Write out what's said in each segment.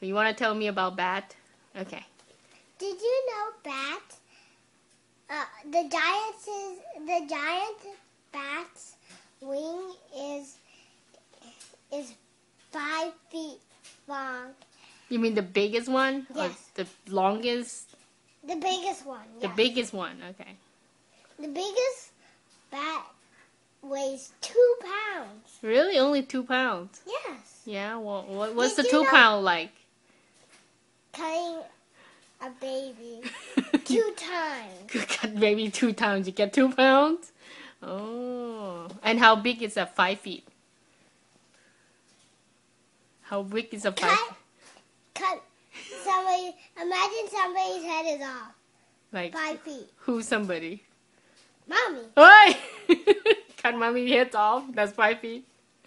You want to tell me about bat? Okay. Did you know bat? Uh, the giant's is, the giant bat's wing is is five feet long. You mean the biggest one? Or Yes. the longest? The biggest one. The yes. biggest one. Okay. The biggest bat weighs two pounds. Really? Only two pounds? Yes. Yeah. Well, what, what's the two know- pound like? Cutting a baby two times. Cut maybe two times. You get two pounds. Oh. And how big is that? Five feet. How big is a five? Cut. Cut. Somebody. Imagine somebody's head is off. Like Five feet. who? Somebody. Mommy Oi! Cut mommy's head off. That's five feet.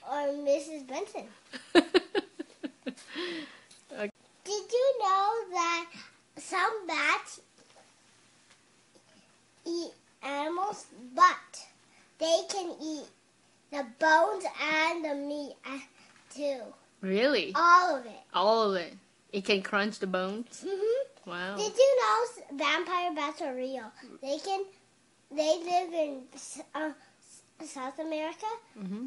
or Mrs. Benson. Okay. Did you know that some bats eat animals, but they can eat the bones and the meat uh, too? Really? All of it. All of it. It can crunch the bones. hmm Wow. Did you know vampire bats are real? They can. They live in uh, South America, hmm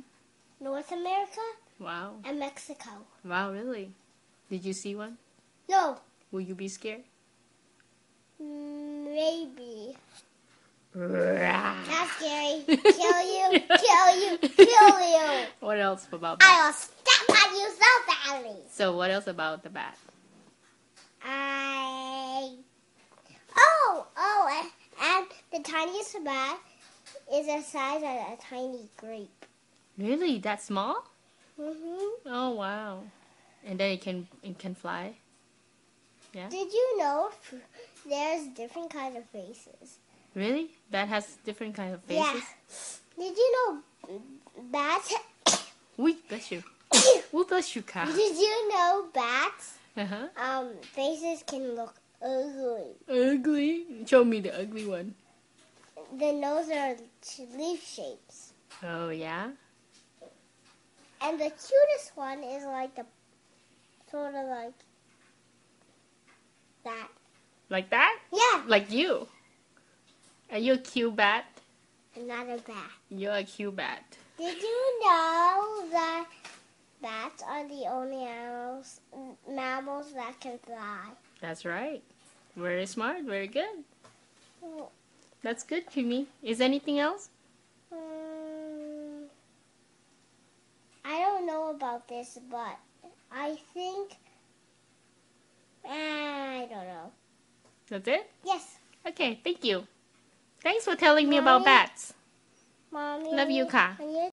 North America, Wow. and Mexico. Wow. Really? Did you see one? No, Will you be scared? maybe. scary. Kill you, kill you, kill you. What else about bat? I will step on you so badly. So what else about the bat? I. Oh, oh, and, the tiniest bat is the size of a tiny grape. Really? That small? hmm Oh wow. And then it can it can fly. Yeah. Did you know there's different kinds of faces? Really? Bat has different kind of faces? Yeah. Did you know bats? Wee, bless you. Woo, bless you, cow. Did you know bats? Uh-huh. Um, faces can look ugly. Ugly. Show me the ugly one. The nose are leaf shapes, Oh yeah. and the cutest one is like the sort of like that. Like that? Yeah, Like you. Are you a cute bat? Not a bat. You're a cute bat. Did you know that bats are the only animals mammals that can fly? That's right. Very smart. Very good. That's good, Kimmie. Is anything else? Um, I don't know about this, but I think I don't know. That's it? Yes, Okay, thank you. Thanks for telling me about bats. mommy. Love you, Ka.